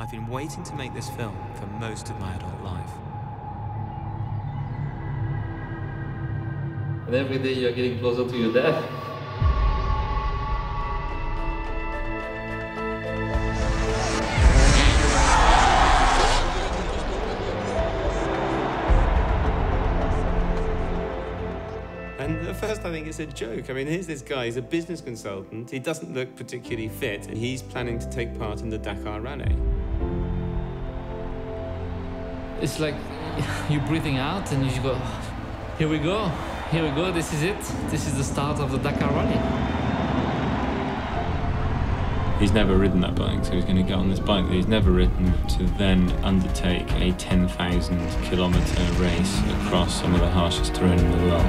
I've been waiting to make this film for most of my adult life. And every day you're getting closer to your death. And at first, I think it's a joke. I mean, here's this guy, he's a business consultant. He doesn't look particularly fit, and he's planning to take part in the Dakar Rally. It's like you're breathing out and you go, here we go, here we go, this is it. This is the start of the Dakar Rally. He's never ridden that bike, so he's going to get on this bike that he's never ridden to then undertake a 10,000 kilometre race across some of the harshest terrain in the world.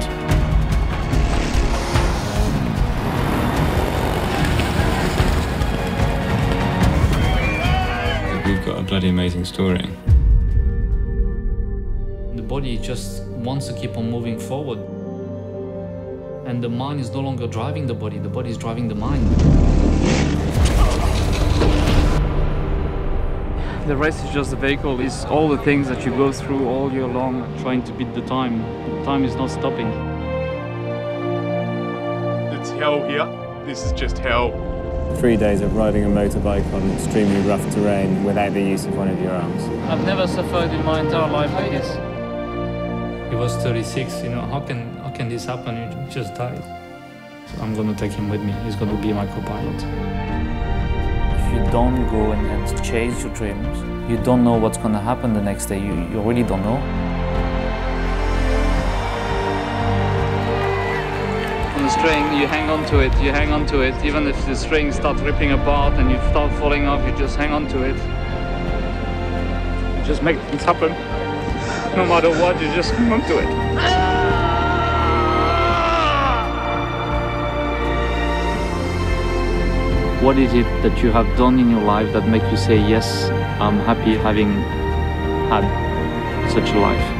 We've got a bloody amazing story. The body just wants to keep on moving forward. And the mind is no longer driving the body, the body is driving the mind. The race is just a vehicle, it's all the things that you go through all year long trying to beat the time. The time is not stopping. It's hell here. This is just hell. Three days of riding a motorbike on extremely rough terrain without the use of one of your arms. I've never suffered in my entire life like this. He was 36, you know, how can, how can this happen? He just died. So I'm gonna take him with me, he's gonna be my co-pilot. If you don't go and, and chase your dreams, you don't know what's gonna happen the next day. You, you really don't know. On the string, you hang on to it, you hang on to it. Even if the string starts ripping apart and you start falling off, you just hang on to it. You just make things happen. No matter what, you just come to it. What is it that you have done in your life that makes you say, yes, I'm happy having had such a life?